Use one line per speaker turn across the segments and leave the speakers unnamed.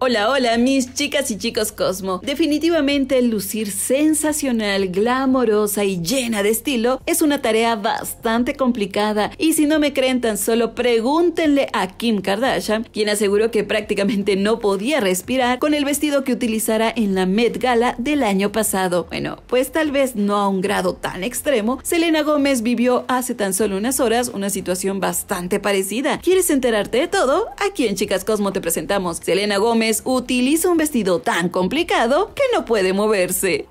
Hola, hola, mis chicas y chicos Cosmo. Definitivamente lucir sensacional, glamorosa y llena de estilo es una tarea bastante complicada y si no me creen tan solo pregúntenle a Kim Kardashian, quien aseguró que prácticamente no podía respirar con el vestido que utilizara en la Met Gala del año pasado. Bueno, pues tal vez no a un grado tan extremo, Selena Gómez vivió hace tan solo unas horas una situación bastante parecida. ¿Quieres enterarte de todo? Aquí en Chicas Cosmo te presentamos Selena Gómez utiliza un vestido tan complicado que no puede moverse.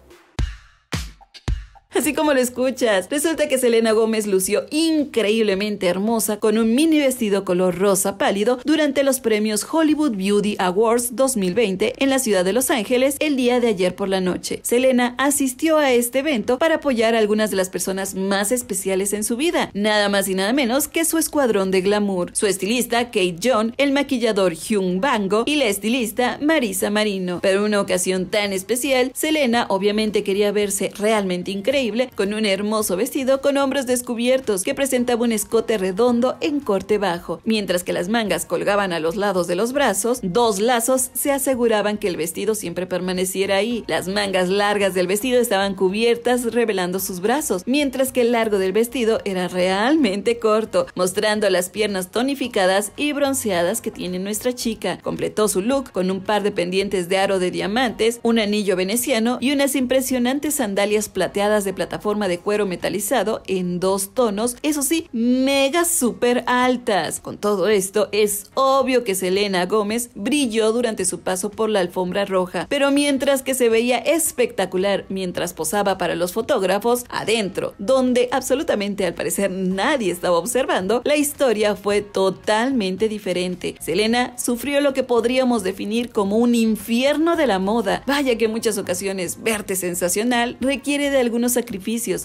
Así como lo escuchas, resulta que Selena Gómez lució increíblemente hermosa con un mini vestido color rosa pálido durante los premios Hollywood Beauty Awards 2020 en la ciudad de Los Ángeles el día de ayer por la noche. Selena asistió a este evento para apoyar a algunas de las personas más especiales en su vida, nada más y nada menos que su escuadrón de glamour, su estilista Kate John, el maquillador Hyun Bango y la estilista Marisa Marino. Pero en una ocasión tan especial, Selena obviamente quería verse realmente increíble con un hermoso vestido con hombros descubiertos que presentaba un escote redondo en corte bajo, mientras que las mangas colgaban a los lados de los brazos, dos lazos se aseguraban que el vestido siempre permaneciera ahí. Las mangas largas del vestido estaban cubiertas revelando sus brazos, mientras que el largo del vestido era realmente corto, mostrando las piernas tonificadas y bronceadas que tiene nuestra chica. Completó su look con un par de pendientes de aro de diamantes, un anillo veneciano y unas impresionantes sandalias plateadas de plataforma de cuero metalizado en dos tonos, eso sí, mega super altas. Con todo esto, es obvio que Selena Gómez brilló durante su paso por la alfombra roja, pero mientras que se veía espectacular mientras posaba para los fotógrafos, adentro, donde absolutamente al parecer nadie estaba observando, la historia fue totalmente diferente. Selena sufrió lo que podríamos definir como un infierno de la moda. Vaya que en muchas ocasiones verte sensacional requiere de algunos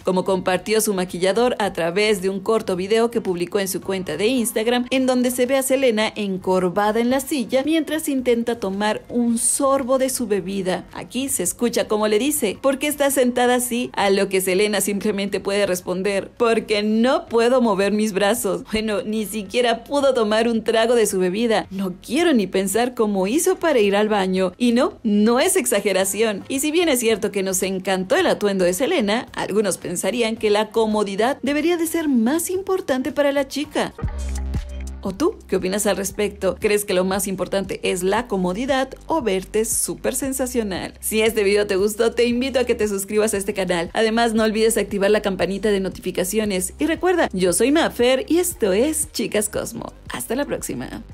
como compartió su maquillador a través de un corto video que publicó en su cuenta de Instagram, en donde se ve a Selena encorvada en la silla mientras intenta tomar un sorbo de su bebida. Aquí se escucha como le dice, ¿por qué está sentada así? A lo que Selena simplemente puede responder, porque no puedo mover mis brazos. Bueno, ni siquiera pudo tomar un trago de su bebida. No quiero ni pensar cómo hizo para ir al baño. Y no, no es exageración. Y si bien es cierto que nos encantó el atuendo de Selena, algunos pensarían que la comodidad debería de ser más importante para la chica. ¿O tú qué opinas al respecto? ¿Crees que lo más importante es la comodidad o verte súper sensacional? Si este video te gustó, te invito a que te suscribas a este canal. Además, no olvides activar la campanita de notificaciones. Y recuerda, yo soy Mafer y esto es Chicas Cosmo. Hasta la próxima.